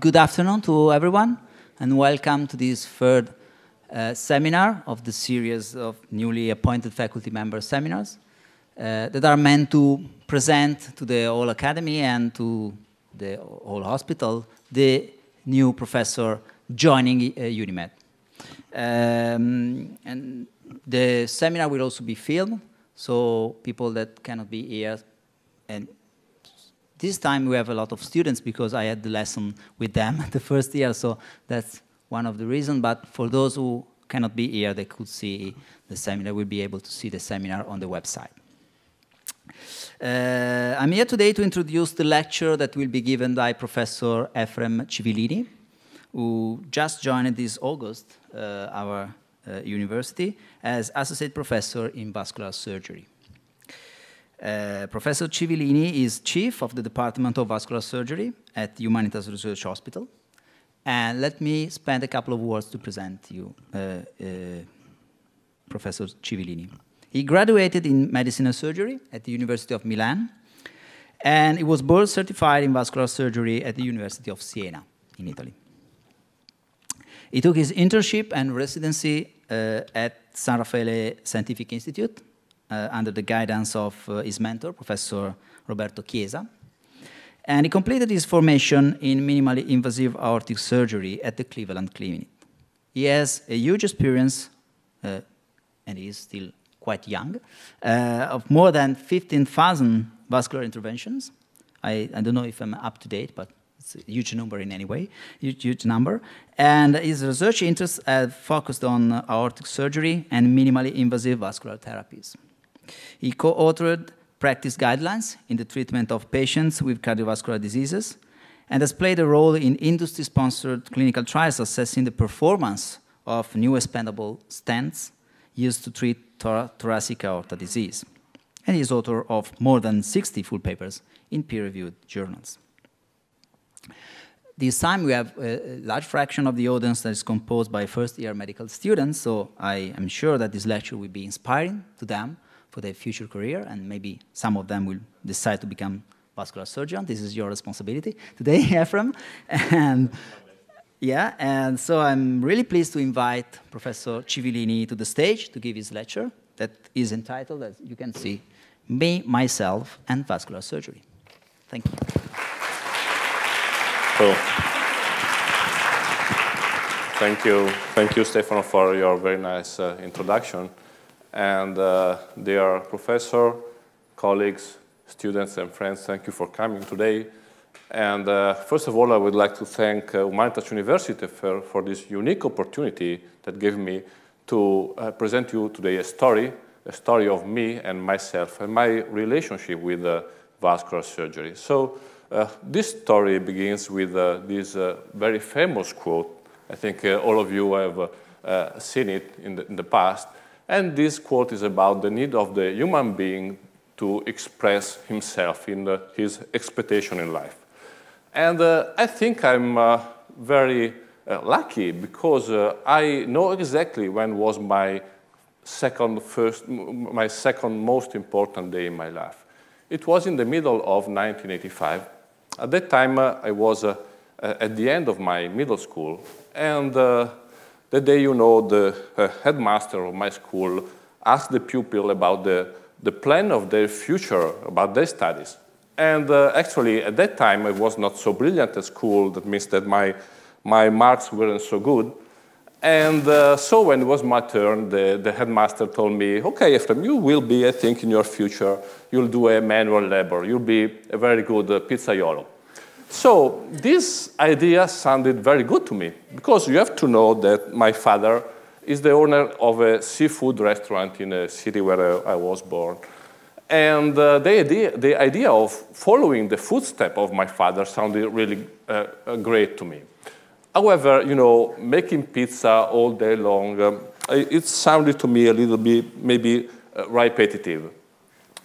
good afternoon to everyone, and welcome to this third uh, seminar of the series of newly appointed faculty member seminars uh, that are meant to present to the whole academy and to the whole hospital the new professor joining uh, Hunimed. Um, and the seminar will also be filmed, so people that cannot be here and this time we have a lot of students because I had the lesson with them the first year, so that's one of the reasons. But for those who cannot be here, they could see the seminar, will be able to see the seminar on the website. Uh, I'm here today to introduce the lecture that will be given by Professor Efrem Civilini, who just joined this August uh, our uh, university as Associate Professor in Vascular Surgery. Uh, Professor Civilini is chief of the Department of Vascular Surgery at Humanitas Research Hospital. And let me spend a couple of words to present you uh, uh, Professor Civilini. He graduated in medicine and surgery at the University of Milan, and he was board certified in vascular surgery at the University of Siena in Italy. He took his internship and residency uh, at San Raffaele Scientific Institute under the guidance of uh, his mentor, Professor Roberto Chiesa. And he completed his formation in minimally invasive aortic surgery at the Cleveland Clinic. He has a huge experience, uh, and he is still quite young, uh, of more than 15,000 vascular interventions. I, I, don't know if I'm up to date, but it's a huge number in any way, huge, huge number. And his research interests have focused on aortic surgery and minimally invasive vascular therapies. He co-authored practice guidelines in the treatment of patients with cardiovascular diseases and has played a role in industry-sponsored clinical trials assessing the performance of new expandable stents used to treat thor thoracic aorta disease. And he is author of more than 60 full papers in peer-reviewed journals. This time we have a large fraction of the audience that is composed by first-year medical students, so I am sure that this lecture will be inspiring to them for their future career, and maybe some of them will decide to become vascular surgeon. This is your responsibility today, Efrem. And yeah, and so I'm really pleased to invite Professor Civilini to the stage to give his lecture that is entitled, as you can see, Me, Myself, and Vascular Surgery. Thank you. Cool. Thank you. Thank you, Stefano, for your very nice uh, introduction and uh, dear professor, colleagues, students, and friends, thank you for coming today. And uh, first of all, I would like to thank uh, Humanitas University for, for, this unique opportunity that gave me to uh, present you today a story, a story of me and myself and my relationship with uh, vascular surgery. So uh, this story begins with uh, this very famous quote. I think all of you have seen it in the, in the past. And this quote is about the need of the human being to express himself in the, his expectation in life. And uh, I think I'm uh, very uh, lucky because uh, I know exactly when was my second, first, my second most important day in my life. It was in the middle of 1985. At that time, uh, I was uh, at the end of my middle school, and the day, you know, the uh, headmaster of my school asked the pupil about the, the plan of their future, about their studies. And uh, actually, at that time, I was not so brilliant at school. That means that my, my marks weren't so good. And uh, so when it was my turn, the, the headmaster told me, okay, Efrem, you will be, I think, in your future, you'll do a manual labor. You'll be a very good uh, pizzaiolo. So this idea sounded very good to me because you have to know that my father is the owner of a seafood restaurant in a city where I was born. And uh, the, idea, the idea of following the footstep of my father sounded really uh, great to me. However, you know, making pizza all day long, um, it sounded to me a little bit maybe uh, repetitive,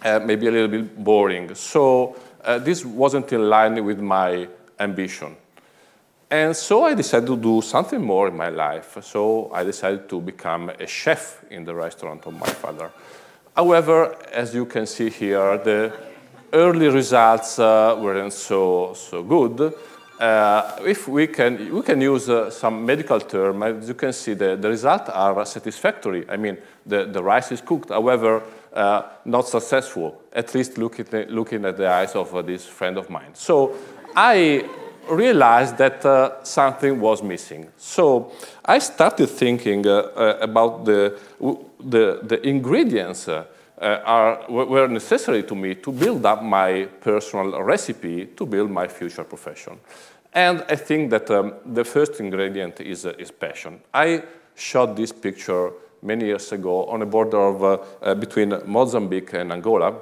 uh, maybe a little bit boring. So uh, this wasn't in line with my ambition. And so I decided to do something more in my life. So I decided to become a chef in the restaurant of my father. However, as you can see here, the early results uh, weren't so, so good. uh, if we can, we can use uh, some medical term, as you can see, the, the results are satisfactory. I mean, the, the rice is cooked, however, uh, not successful, at least looking, looking at the eyes of uh, this friend of mine. So I realized that uh, something was missing. So I started thinking uh, about the, the, the ingredients uh, are, were necessary to me to build up my personal recipe to build my future profession. And I think that um, the first ingredient is, uh, is passion. I shot this picture many years ago on the border of, uh, uh, between Mozambique and Angola,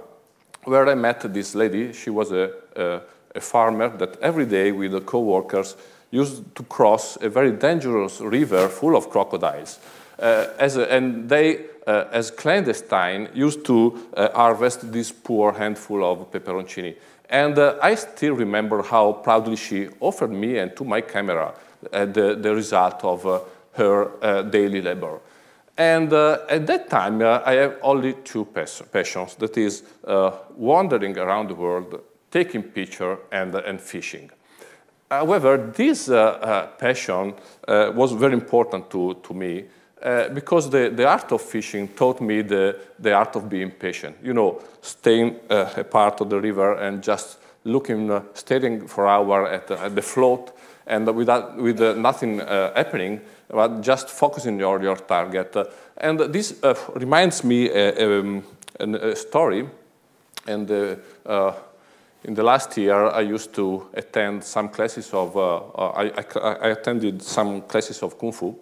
where I met this lady. She was a, a, a farmer that every day with the co-workers used to cross a very dangerous river full of crocodiles. Uh, as a, and they uh, as clandestine, used to uh, harvest this poor handful of pepperoncini. And uh, I still remember how proudly she offered me and to my camera the, the result of her daily labor. And uh, at that time, uh, I have only two passions, that is uh, wandering around the world, taking picture and, and fishing. However, this passion was very important to, to me uh, because the, the art of fishing taught me the, the art of being patient. You know, staying uh, a part of the river and just looking, uh, staring for hours at, at, the float and without, with uh, nothing uh, happening, but just focusing on your, target. and this reminds me um, a story. And in the last year, I used to attend some classes of, I, I, I attended some classes of Kung Fu.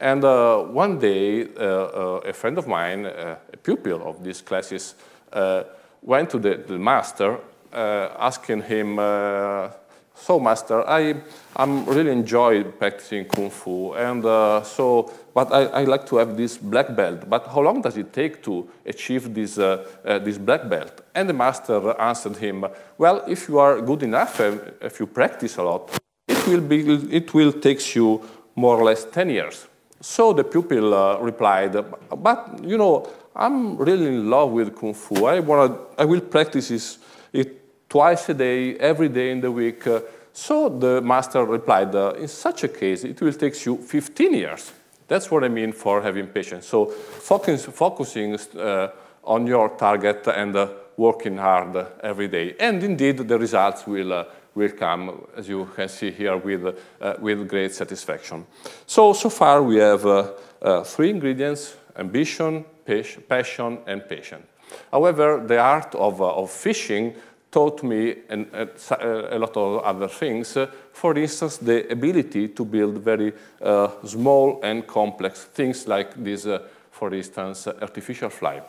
And uh, one day, uh, uh, a friend of mine, uh, a pupil of these classes, uh, went to the, the master uh, asking him, so master, I I'm really enjoy practicing Kung Fu, and uh, so, but I, I like to have this black belt, but how long does it take to achieve this, uh, uh, this black belt? And the master answered him, well, if you are good enough, if you practice a lot, it will, be, it will take you more or less 10 years. So the pupil uh, replied, but you know, I'm really in love with Kung Fu. I, wanna, I will practice it twice a day, every day in the week. Uh, so the master replied, uh, in such a case, it will take you 15 years. That's what I mean for having patience. So focus, focusing uh, on your target and working hard every day. And indeed, the results will will come, as you can see here, with, uh, with great satisfaction. So, so far we have uh, uh, three ingredients, ambition, passion, and patience. However, the art of, of fishing taught me a, lot of other things. For instance, the ability to build very uh, small and complex things like this, uh, for instance, artificial fly.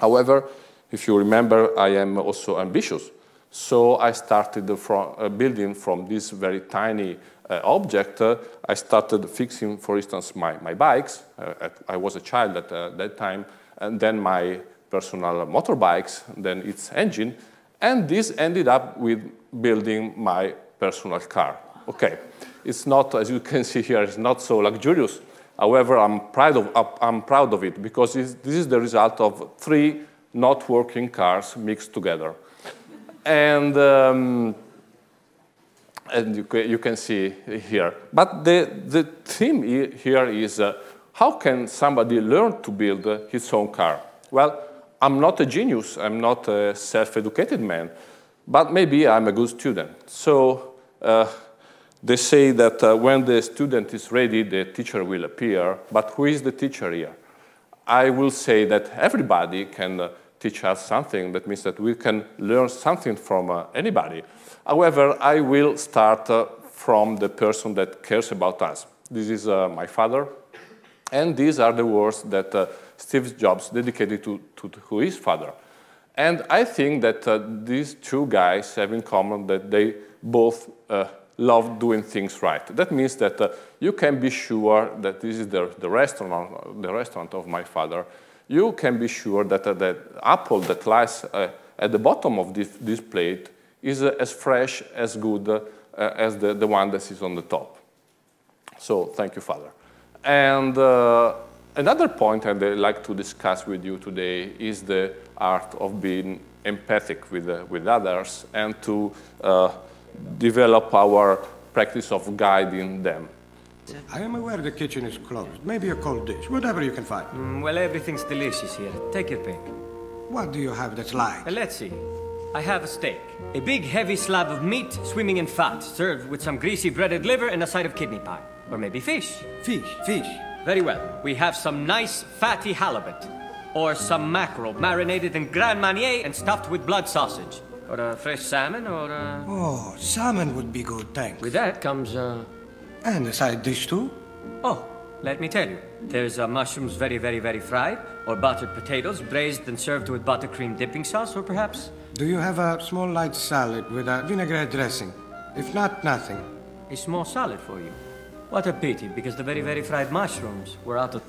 However, if you remember, I am also ambitious. So I started from, uh, building from this very tiny uh, object. Uh, I started fixing, for instance, my, my bikes. Uh, at, I was a child at that time. And then my personal motorbikes, then its engine. And this ended up with building my personal car. Okay, it's not, as you can see here, it's not so luxurious. However, I'm proud of, I'm proud of it because this is the result of three not working cars mixed together. And, um, and you, you, can see here. But the, the theme here is uh, how can somebody learn to build uh, his own car? Well, I'm not a genius, I'm not a self-educated man, but maybe I'm a good student. So uh, they say that uh, when the student is ready, the teacher will appear, but who is the teacher here? I will say that everybody can uh, teach us something. That means that we can learn something from uh, anybody. However, I will start uh, from the person that cares about us. This is uh, my father. And these are the words that Steve Jobs dedicated to, to, to, his father. And I think that uh, these two guys have in common that they both uh, love doing things right. That means that you can be sure that this is the, the, restaurant, the restaurant of my father you can be sure that uh, the apple that lies uh, at the bottom of this, this plate is uh, as fresh, as good uh, as the, the one that is on the top. So thank you, Father. And uh, another point I'd like to discuss with you today is the art of being empathic with, uh, with others and to develop our practice of guiding them. I am aware the kitchen is closed. Maybe a cold dish, whatever you can find. Mm, well, everything's delicious here. Take your pick. What do you have that's like? Uh, let's see. I have a steak. A big, heavy slab of meat swimming in fat, served with some greasy breaded liver and a side of kidney pie. Or maybe fish. Fish, fish. Very well. We have some nice, fatty halibut. Or some mackerel, marinated in Grand Marnier and stuffed with blood sausage. Or a fresh salmon, or a... Oh, salmon would be good, thanks. With that comes, uh... And a side dish too? Oh, let me tell you. There's uh, mushrooms very, very, very fried, or buttered potatoes braised and served with buttercream dipping sauce, or perhaps... Do you have a small light salad with a vinaigrette dressing? If not, nothing. A small salad for you. What a pity, because the very, very fried mushrooms were out of...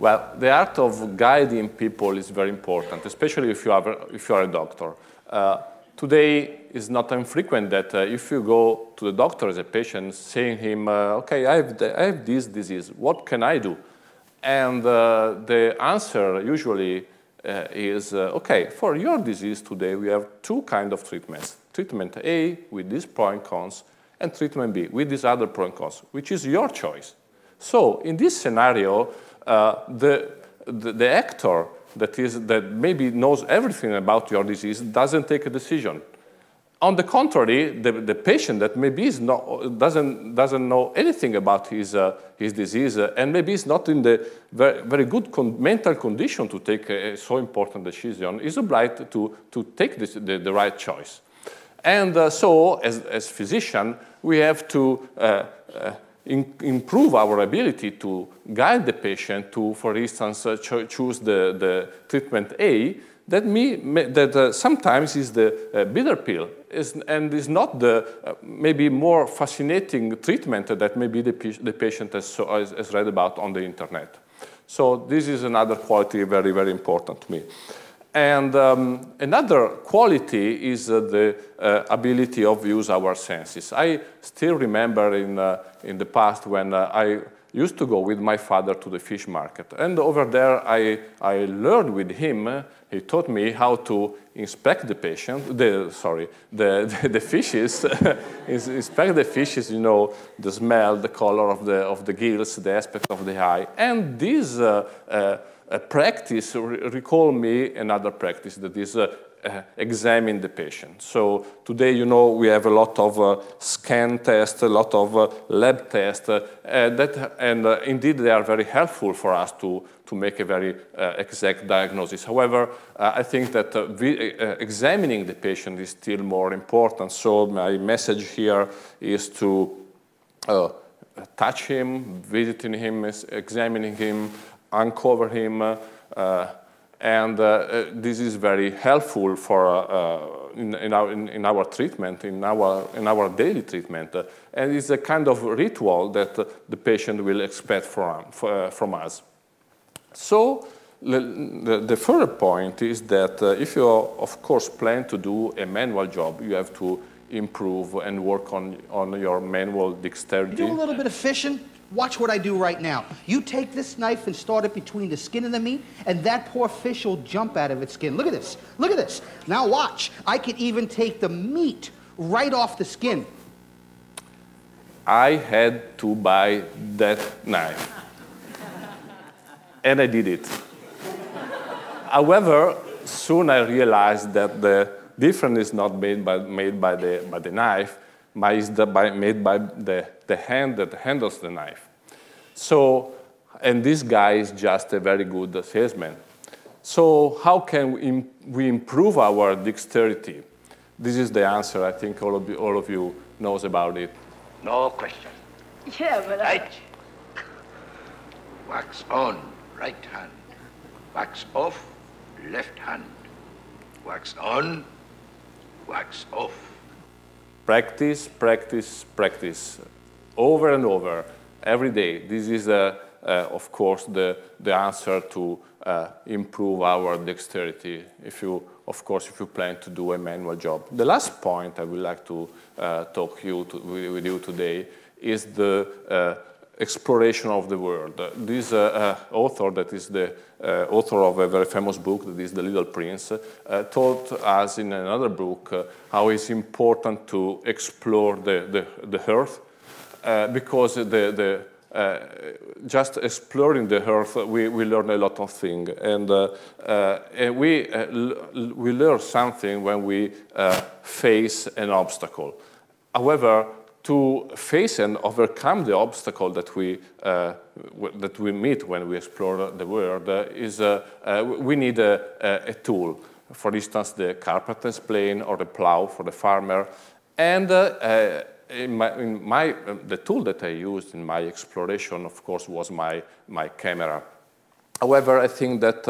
Well, the art of guiding people is very important, especially if you are, if you are a doctor. Uh, today, it's not infrequent that uh, if you go to the doctor as a patient, saying him, uh, okay, I have, I have this disease, what can I do? And uh, the answer usually uh, is, uh, okay, for your disease today, we have two kind of treatments. Treatment A with these pro and cons, and treatment B with these other pro and cons, which is your choice. So in this scenario, uh, the, the, the, actor that, is, that maybe knows everything about your disease doesn't take a decision. On the contrary, the, the patient that maybe is not, doesn't, doesn't know anything about his, uh, his disease uh, and maybe is not in the very, very good con mental condition to take a, a, so important decision is obliged to, to take this, the, the right choice. And uh, so, as, as physician, we have to uh, uh, in, improve our ability to guide the patient to, for instance, uh, cho choose the, the treatment A, that, me, that uh, sometimes is the uh, bitter pill is, and is not the maybe more fascinating treatment that maybe the, the patient has, has read about on the internet. So this is another quality very, very important to me. And um, another quality is uh, the uh, ability of use our senses. I still remember in, uh, in the past when uh, I used to go with my father to the fish market. And over there, I, I learned with him, he taught me how to inspect the patient, the, sorry, the, the, the fishes, inspect the fishes, you know, the smell, the color of the, of the gills, the aspect of the eye. And this uh, uh, a practice recall me another practice that is uh, uh, examine the patient. So today, you know, we have a lot of uh, scan tests, a lot of uh, lab tests, uh, that, and uh, indeed they are very helpful for us to, to make a very exact diagnosis. However, I think that we, examining the patient is still more important. So my message here is to touch him, visiting him, examining him, uncover him, uh, and uh, this is very helpful for uh, in, in, our, in, in, our treatment, in our, in our daily treatment. and it's a kind of ritual that the patient will expect from, from us. So the, the, the, further point is that if you, of course, plan to do a manual job, you have to improve and work on, on your manual dexterity. You do a little bit of fishing, Watch what I do right now. You take this knife and start it between the skin and the meat, and that poor fish will jump out of its skin. Look at this. Look at this. Now watch. I could even take the meat right off the skin. I had to buy that knife. and I did it. However, soon I realized that the difference is not made by, made by, the, by the knife, is the, by, made by the the hand that handles the knife. So, and this guy is just a very good salesman. So how can we, we improve our dexterity? This is the answer. I think all of you, all of you knows about it. No question. Yeah, but right. I... Wax on, right hand. Wax off, left hand. Wax on, wax off. Practice, practice, practice over and over every day. This is, uh, uh, of course, the, the answer to uh, improve our dexterity if you, of course, if you plan to do a manual job. The last point I would like to uh, talk you to, with you today is the exploration of the world. This uh, uh, author, that is the uh, author of a very famous book, that is The Little Prince, uh, taught us in another book uh, how it's important to explore the, the, the earth uh, because the, the, just exploring the earth, we, we learn a lot of things. And, and we, we learn something when we face an obstacle. However, to face and overcome the obstacle that we, uh, that we meet when we explore the world uh, is uh, uh we need a, a, tool. For instance, the carpenter's plane or the plow for the farmer. And uh, uh, in my, in my the tool that I used in my exploration, of course, was my, my camera. However, I think that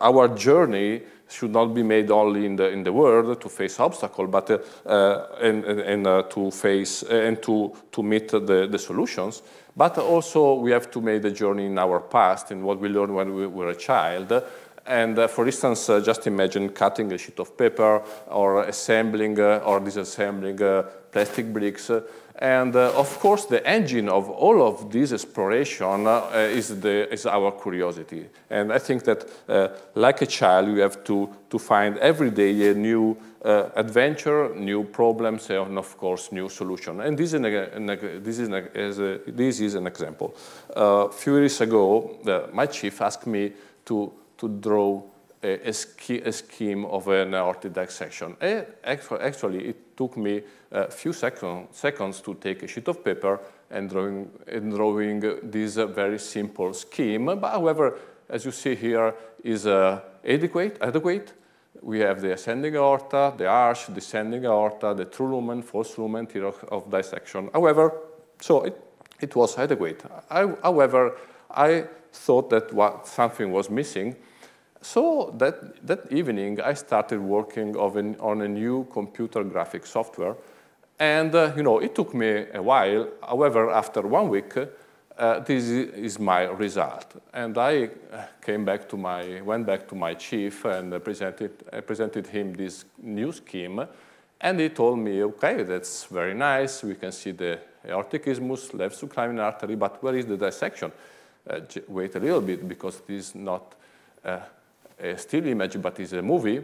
our journey should not be made only in the in the world to face obstacles, but uh, uh, and, and uh, to face uh, and to to meet the, the solutions. But also we have to make the journey in our past and what we learned when we were a child. And uh, for instance, uh, just imagine cutting a sheet of paper or assembling or disassembling plastic bricks. And uh, of course, the engine of all of this exploration uh, is, the, is our curiosity. And I think that, uh, like a child, you have to, to find every day a new uh, adventure, new problems, and of course, new solution. And this is an, an, this is an, a, this is an example. Uh, a few years ago, my chief asked me to, to draw a, a, a scheme of an aortic dissection. Actually, it took me a few second, seconds to take a sheet of paper and drawing, and drawing this very simple scheme. But however, as you see here, is uh, adequate, adequate. We have the ascending aorta, the arch, descending aorta, the true lumen, false lumen, theory of, of dissection. However, so it, it was adequate. I, however, I thought that what, something was missing, so that, that evening, I started working an, on a new computer graphic software. And, uh, you know, it took me a while. However, after one week, uh, this is my result. And I uh, came back to my, went back to my chief and presented, I presented him this new scheme. And he told me, okay, that's very nice. We can see the aortic isthmus, left subclavian artery, but where is the dissection? Uh, wait a little bit because this is not uh, a still image, but it's a movie.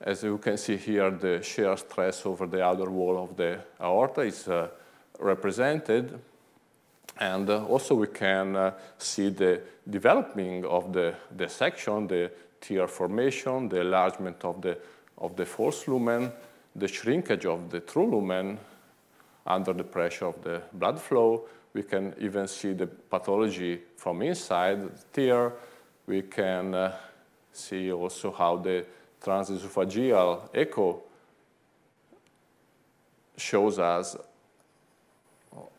As you can see here, the shear stress over the outer wall of the aorta is uh, represented. And uh, also we can uh, see the developing of the, the section, the tear formation, the enlargement of the, of the false lumen, the shrinkage of the true lumen under the pressure of the blood flow. We can even see the pathology from inside the tear. We can uh, see also how the transesophageal echo shows us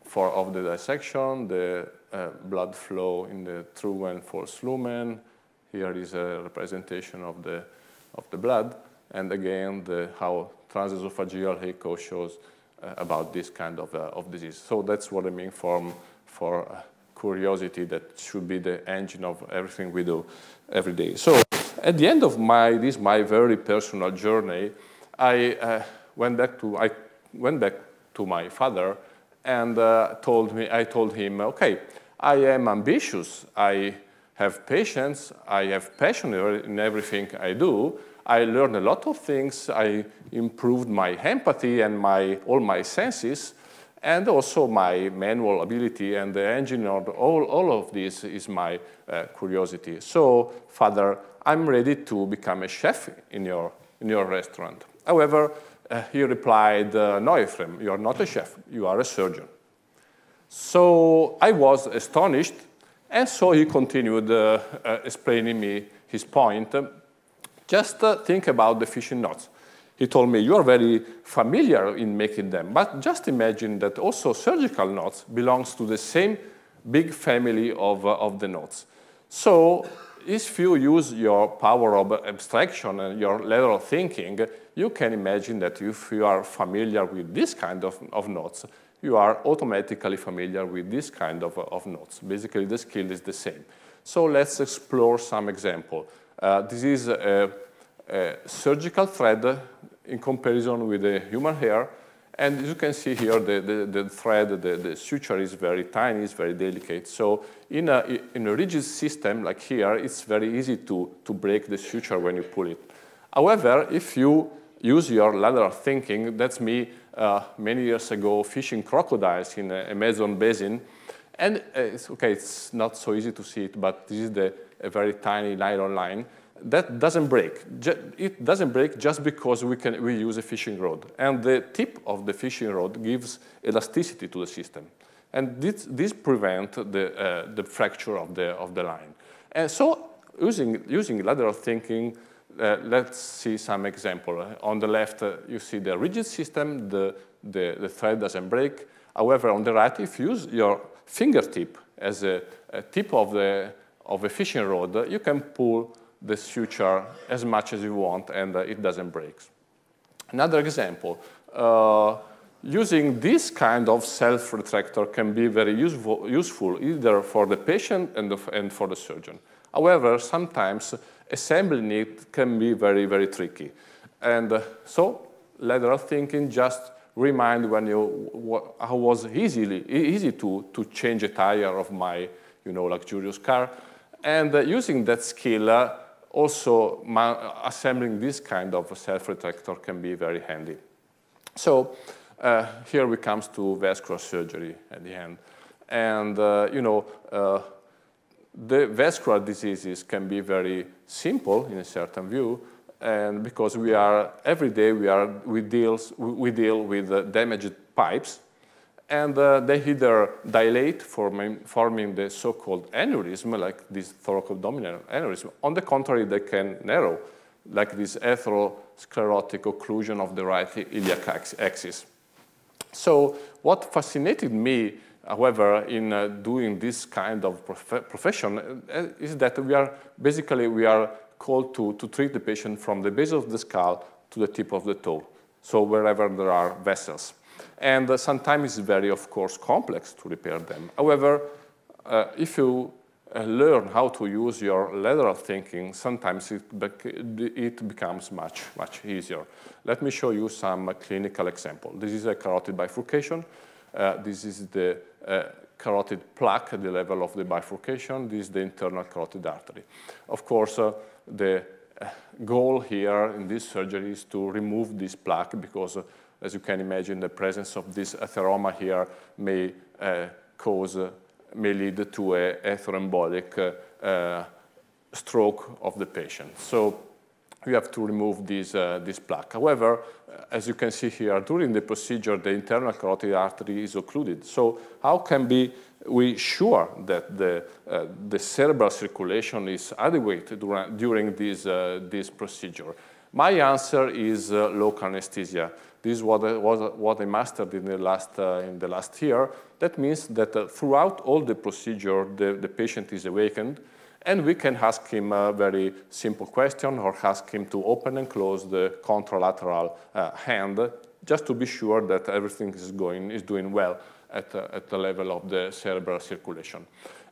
for of the dissection, the uh, blood flow in the true and false lumen. Here is a representation of the, of the blood. And again, the, how transesophageal echo shows uh, about this kind of, uh, of disease. So that's what I mean for, for uh, curiosity that should be the engine of everything we do every day. So at the end of my, this my very personal journey, I uh, went back to, I went back to my father and uh, told me, I told him, okay, I am ambitious, I have patience, I have passion in everything I do, I learned a lot of things, I improved my empathy and my, all my senses, and also my manual ability and the engine, all, all of this is my uh, curiosity. So, Father, I'm ready to become a chef in your, in your restaurant. However, uh, he replied, uh, no, Efrem, you are not a chef, you are a surgeon. So I was astonished, and so he continued uh, uh explaining me his point. Just uh, think about the fishing knots. He told me, you are very familiar in making them, but just imagine that also surgical knots belongs to the same big family of, uh, of the knots. So if you use your power of abstraction and your lateral thinking, you can imagine that if you are familiar with this kind of, of knots, you are automatically familiar with this kind of, of knots. Basically, the skill is the same. So let's explore some example. Uh, this is a, a, surgical thread in comparison with a human hair, And as you can see here, the, the, the thread, the, the suture is very tiny, it's very delicate. So in a, in a rigid system like here, it's very easy to, to break the suture when you pull it. However, if you use your lateral thinking, that's me uh, many years ago fishing crocodiles in the Amazon basin. And uh, it's, okay, it's not so easy to see it, but this is the, a very tiny nylon line that doesn't break. It doesn't break just because we, can, we use a fishing rod. And the tip of the fishing rod gives elasticity to the system. And this, this prevents the, uh, the fracture of the, of the line. And so using, using lateral thinking, uh, let's see some example. On the left, uh, you see the rigid system, the, the, the, thread doesn't break. However, on the right, if you use your fingertip as a, a tip of, the, of a fishing rod, you can pull the suture as much as you want and uh, it doesn't break. Another example, uh, using this kind of self-retractor can be very useful, useful either for the patient and, the, and for the surgeon. However, sometimes assembling it can be very, very tricky. And uh, so lateral thinking just remind when you how was easily easy to to change a tire of my you know luxurious car, and uh, using that skill, uh, also assembling this kind of self-retractor can be very handy. So uh, here we come to vascular surgery at the end. And, uh, you know, uh, the vascular diseases can be very simple in a certain view, and because we are, every day we, are, we, deals, we deal with damaged pipes, and uh, they either dilate, forming, forming the so-called aneurysm, like this thoracoabdominal aneurysm. On the contrary, they can narrow, like this atherosclerotic occlusion of the right iliac axis. So what fascinated me, however, in uh, doing this kind of prof profession uh, is that we are, basically, we are called to, to treat the patient from the base of the skull to the tip of the toe, so wherever there are vessels. And uh, sometimes it's very, of course, complex to repair them. However, uh, if you uh, learn how to use your lateral thinking, sometimes it, bec it becomes much, much easier. Let me show you some clinical example. This is a carotid bifurcation. Uh, this is the uh, carotid plaque at the level of the bifurcation. This is the internal carotid artery. Of course, uh, the goal here in this surgery is to remove this plaque because as you can imagine, the presence of this atheroma here may uh, cause, uh, may lead to a, thrombotic uh, stroke of the patient. So we have to remove this, uh, this plaque. However, uh, as you can see here, during the procedure, the internal carotid artery is occluded. So how can be we sure that the, uh, the cerebral circulation is adequate during, during this, this procedure? My answer is local anesthesia. This is what I, was, what I mastered in the last, uh, in the last year. That means that uh, throughout all the procedure, the, the patient is awakened, and we can ask him a very simple question or ask him to open and close the contralateral uh, hand just to be sure that everything is, going, is doing well at, uh, at the level of the cerebral circulation.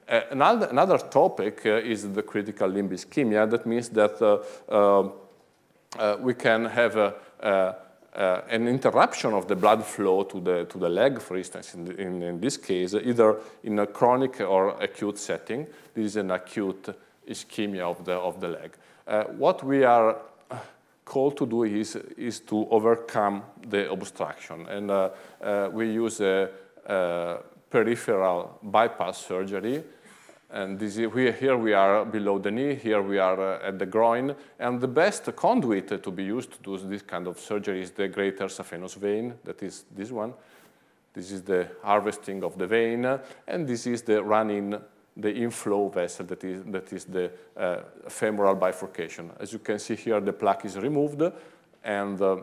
Uh, another, another, topic uh, is the critical limb ischemia. That means that uh, we can have a uh, an interruption of the blood flow to the, to the leg, for instance, in, the, in, in, this case, either in a chronic or acute setting. This is an acute ischemia of the, of the leg. Uh, what we are called to do is, is to overcome the obstruction. And uh, uh we use a, a peripheral bypass surgery and is, here we are below the knee, here we are uh, at the groin. And the best conduit to be used to do this kind of surgery is the greater saphenous vein, that is this one. This is the harvesting of the vein, and this is the running, the inflow vessel, that is, that is the uh, femoral bifurcation. As you can see here, the plaque is removed, and uh,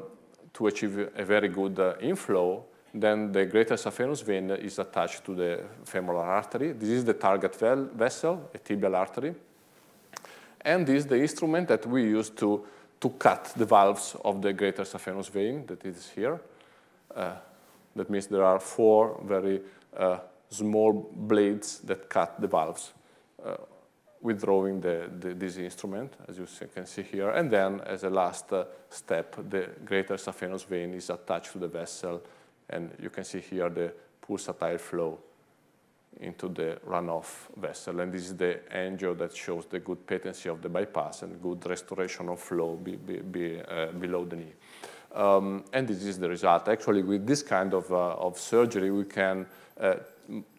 to achieve a very good uh, inflow, then the greater saphenous vein is attached to the femoral artery. This is the target vessel, a tibial artery. And this is the instrument that we use to, to cut the valves of the greater saphenous vein that is here. Uh, that means there are four very uh, small blades that cut the valves, uh, withdrawing the, the, this instrument, as you can see here. And then, as a last uh, step, the greater saphenous vein is attached to the vessel And you can see here the pulsatile flow into the runoff vessel. And this is the angio that shows the good patency of the bypass and good restoration of flow be, be, be, uh, below the knee. Um, and this is the result. Actually, with this kind of, uh, of surgery, we can uh,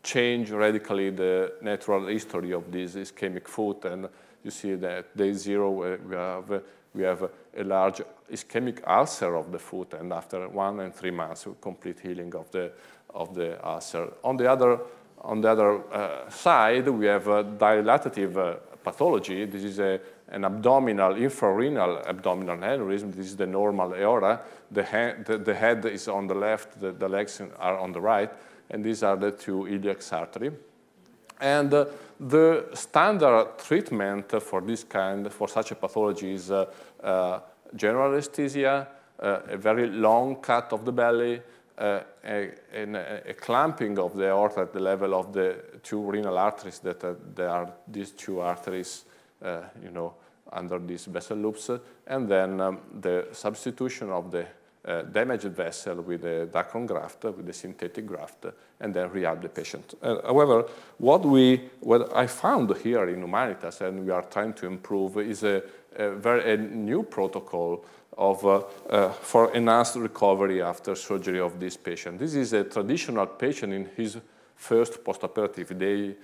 change radically the natural history of this ischemic foot. And you see that day zero, we have, we have a large ischemic ulcer of the foot. And after one and three months, complete healing of the, of the ulcer. On the other on the other uh, side, we have a dilatative uh, pathology. This is a, an abdominal, infrarenal abdominal aneurysm. This is the normal aorta. The, the, the head is on the left, the, the, legs are on the right, and these are the two iliac artery. And uh, the standard treatment for this kind, for such a pathology is uh, uh, general anesthesia, uh, a very long cut of the belly, uh, a, a, a, clamping of the aorta at the level of the two renal arteries that uh, there are these two arteries, you know, under these vessel loops, and then um, the substitution of the uh, damaged vessel with a Dacron graft, with a synthetic graft, and then rehab the patient. Uh, however, what we, what I found here in Humanitas, and we are trying to improve, is a, a very a new protocol of, uh, uh, for enhanced recovery after surgery of this patient. This is a traditional patient in his first postoperative day.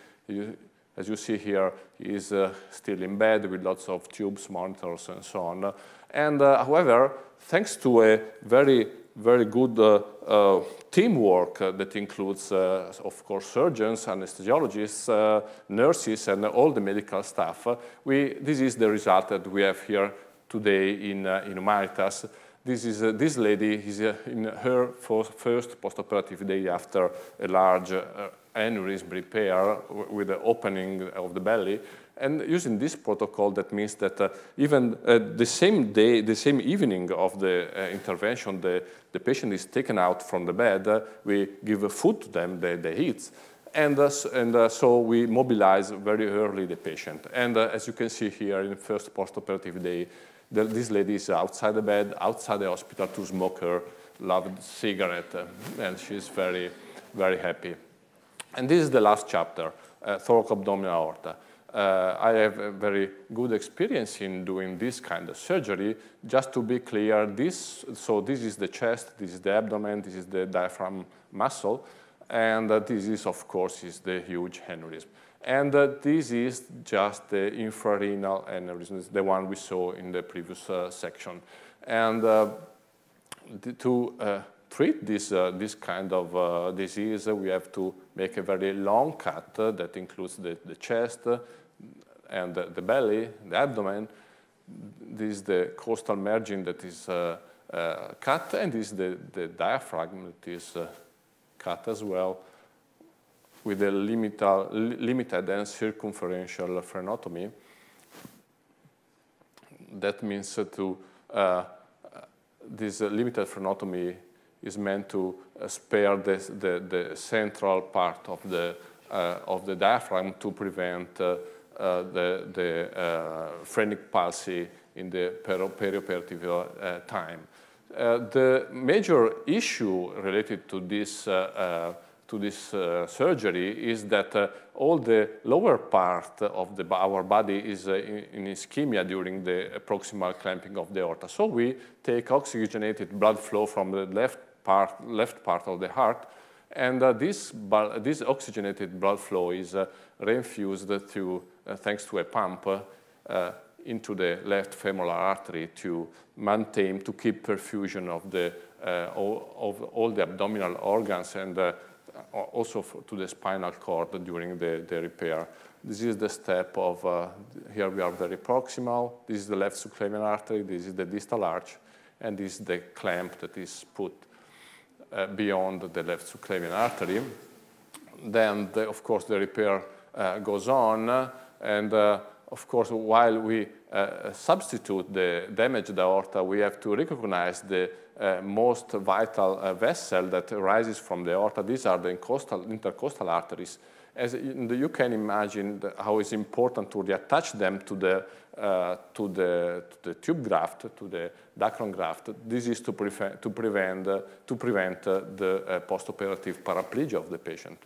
As you see here, he is uh, still in bed with lots of tubes, monitors, and so on. And uh, however, thanks to a very, very good uh, uh, teamwork that includes, of course, surgeons, anesthesiologists, nurses, and all the medical staff, we, this is the result that we have here today in, uh, in Humanitas. This is uh, this lady is uh, in her first postoperative day after a large aneurysm repair with the opening of the belly. And using this protocol, that means that uh, even uh, the same day, the same evening of the uh, intervention, the, the patient is taken out from the bed, we give food to them, they, they eat. And, and so we mobilize very early the patient. And as you can see here in the first postoperative day, the, this lady is outside the bed, outside the hospital to smoke her loved cigarette, uh, and she's very, very happy. And this is the last chapter, uh, thoracoabdominal aorta. Uh, I have a very good experience in doing this kind of surgery. Just to be clear, this, so this is the chest, this is the abdomen, this is the diaphragm muscle, and uh, this is, of course, is the huge aneurysm. And uh, this is just the infrarenal aneurysm, the one we saw in the previous uh, section. And uh, to uh, treat this, uh, this kind of uh, disease, we have to make a very long cut that includes the, the chest and the, the, belly, the abdomen. This is the costal margin that is cut, and this is the, the diaphragm that is cut as well with a limited, limited and circumferential phrenotomy. That means to uh, this limited phrenotomy is meant to uh, spare the, the, the, central part of the, uh, of the diaphragm to prevent uh, uh, the, the uh, phrenic palsy in the perioperative time. the major issue related to this to this uh, surgery is that uh, all the lower part of the, our body is uh, in, in, ischemia during the proximal clamping of the aorta. So we take oxygenated blood flow from the left part, left part of the heart, and uh, this, this oxygenated blood flow is uh, reinfused through, uh, thanks to a pump into the left femoral artery to maintain, to keep perfusion of, the, all, of all the abdominal organs and also to the spinal cord during the, the repair. This is the step of, uh, here we are very proximal. This is the left subclavian artery. This is the distal arch. And this is the clamp that is put uh, beyond the left subclavian artery. Then, the, of course, the repair uh, goes on. And uh, of course, while we uh, substitute the damaged aorta, we have to recognize the uh, most vital vessel that arises from the aorta. These are the intercostal arteries. As you can imagine how it's important to reattach them to the, uh, to the, to the tube graft, to the Dacron graft. This is to, prevent, to prevent, uh, to prevent uh, the postoperative paraplegia of the patient.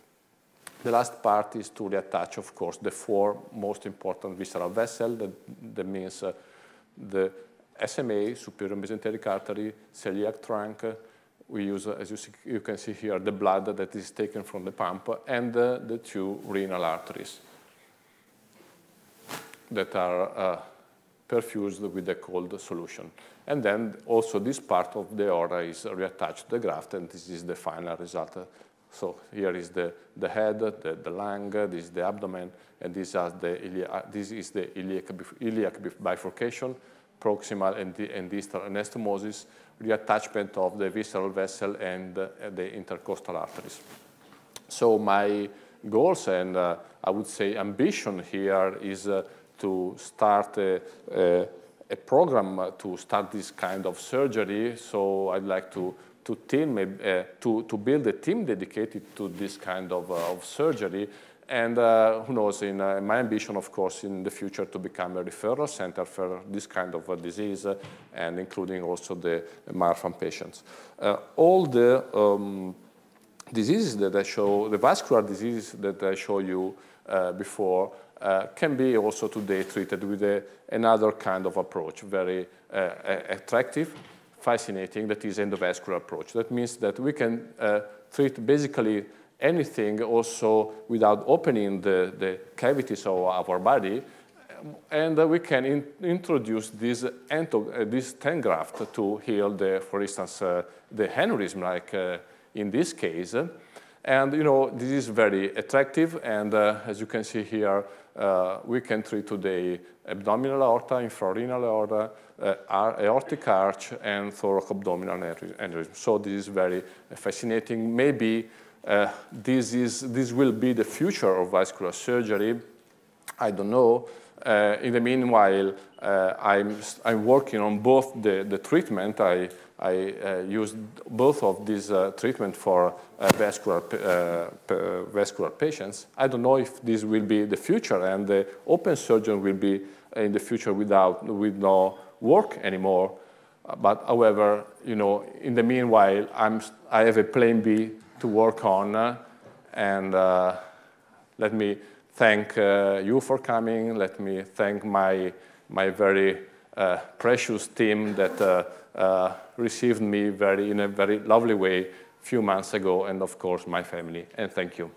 The last part is to reattach, of course, the four most important visceral vessels. That, that means uh, the SMA, superior mesenteric artery, celiac trunk. We use, uh, as you, see, you, can see here, the blood that is taken from the pump and uh, the two renal arteries that are uh, perfused with the cold solution. And then also this part of the aorta is reattached to the graft, and this is the final result. So here is the, the head, the, the lung, this is the abdomen, and this, the, this is the iliac, iliac bifurcation proximal and, and distal anastomosis, reattachment of the visceral vessel and uh, the intercostal arteries. So my goals and uh, I would say ambition here is uh, to start a, a, a, program to start this kind of surgery. So I'd like to to team uh, to to build a team dedicated to this kind of, uh, of surgery and uh, who knows, in uh, my ambition, of course, in the future to become a referral center for this kind of a disease uh, and including also the Marfan patients. Uh, all the um, diseases that I show, the vascular diseases that I show you uh, before, uh, can be also today treated with a, another kind of approach, very attractive, fascinating, that is endovascular approach. That means that we can treat basically anything also without opening the, the cavities of our body. And uh, we can in, introduce this, ento, uh, this stent graft to heal, the, for instance, uh, the aneurysm, like uh, in this case. And you know, this is very attractive, and uh, as you can see here, uh, we can treat today abdominal aorta, infrarenal aorta, aortic arch, and thoracoabdominal aneurysm. So this is very fascinating. Maybe uh, this, is, this will be the future of vascular surgery. I don't know. Uh, in the meanwhile, uh, I'm, I'm working on both the, the treatment. I, I uh, used both of these uh, treatment for uh, vascular, vascular patients. I don't know if this will be the future and the open surgeon will be in the future without, with no work anymore. But however, you know, in the meanwhile, I'm, I have a plan B to work on. and uh, let me thank uh, you for coming. Let me thank my, my very uh, precious team that received me very, in a very lovely way a few months ago, and of course, my family. And thank you.